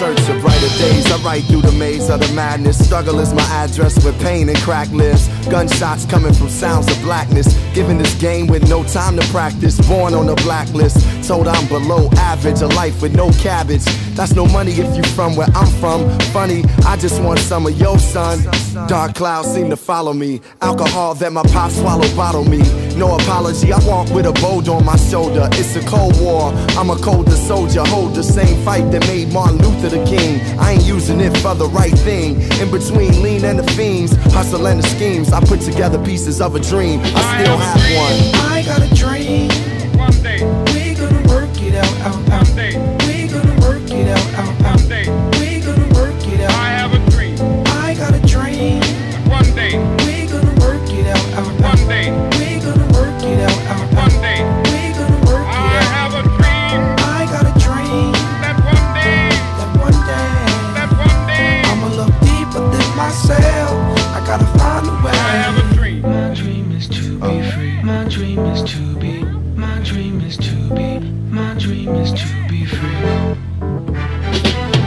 search of brighter days, I write through the maze of the madness. Struggle is my address with pain and crack lips. Gunshots coming from sounds of blackness. Giving this game with no time to practice. Born on the blacklist. Told I'm below average. A life with no cabbage. That's no money if you from where I'm from. Funny, I just want some of your son. Dark clouds seem to follow me. Alcohol that my pop swallow bottle me. No apology, I walk with a bold on my shoulder. It's a cold war. I'm a colder soldier. Hold the same fight that made Martin Luther the king. I ain't using it for the right thing. In between lean and the fiends, hustle and the schemes. I put together pieces of a dream. I still have one. I got a dream. One day, We gonna work it out, out, out. one day, dream is to be. My dream is to be. My dream is to be free.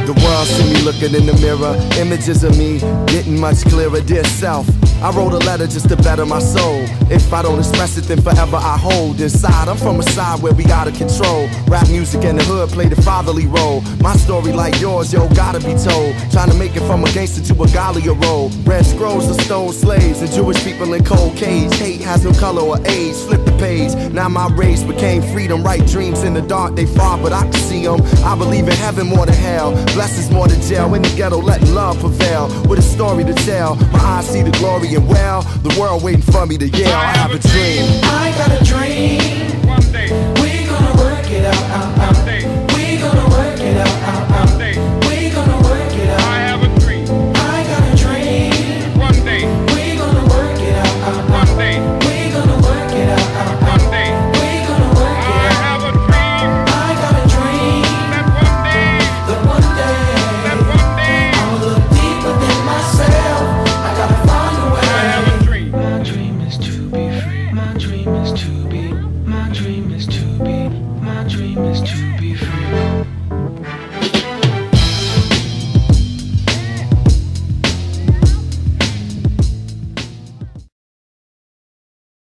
The world see me looking in the mirror, images of me getting much clearer. Dear self, I wrote a letter just to better my soul. If I don't express it, then forever I hold inside. I'm from a side where we gotta control. Rap music and the hood play the fatherly role. My story, like yours, yo, gotta be told. Trying to make it from a gangster to a Gandhi role. Red scrolls of stone slaves and Jewish people in cold cage. Hate has no color or age. Flip the page. Now my race became freedom. Right dreams in the dark, they far, but I can see them. I believe in heaven more than hell. Blessings more than jail. In the ghetto, letting love prevail. With a story to tell. My eyes see the glory and well. The world waiting for me to yell. I have a dream. Dream is to be. Free.